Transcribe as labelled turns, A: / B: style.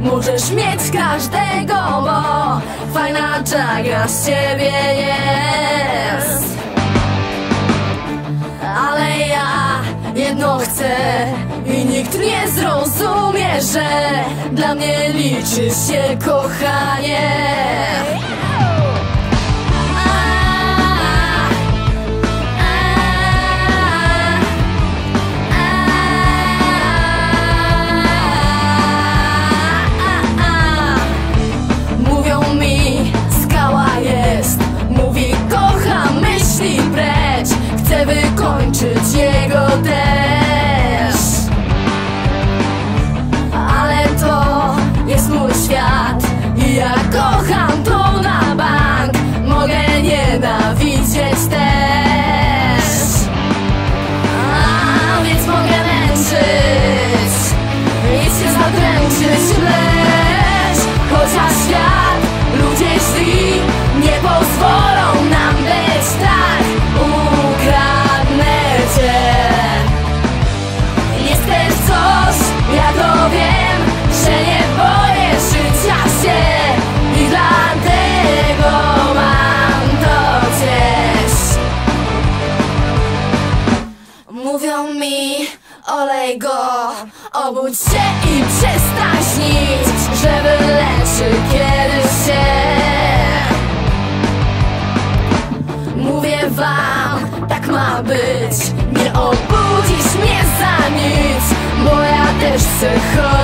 A: Możesz mieć każdego, bo fajna czaga z ciebie jest. Ale ja jedno chcę i nikt nie zrozumie, że dla mnie liczy się kochanie mogę męczyć i się zadręczyć lecz Chociaż świat, ludzie źli Nie pozwolą nam być tak Ukradnę cię Jest też coś, ja to wiem Że nie boję życia się I dlatego mam to gdzieś Mówią mi, olej go Obudź się i przestań śnić Że wyleczy kiedyś się. Mówię wam, tak ma być. Nie obudzisz mnie za nic Bo ja też chcę chodzić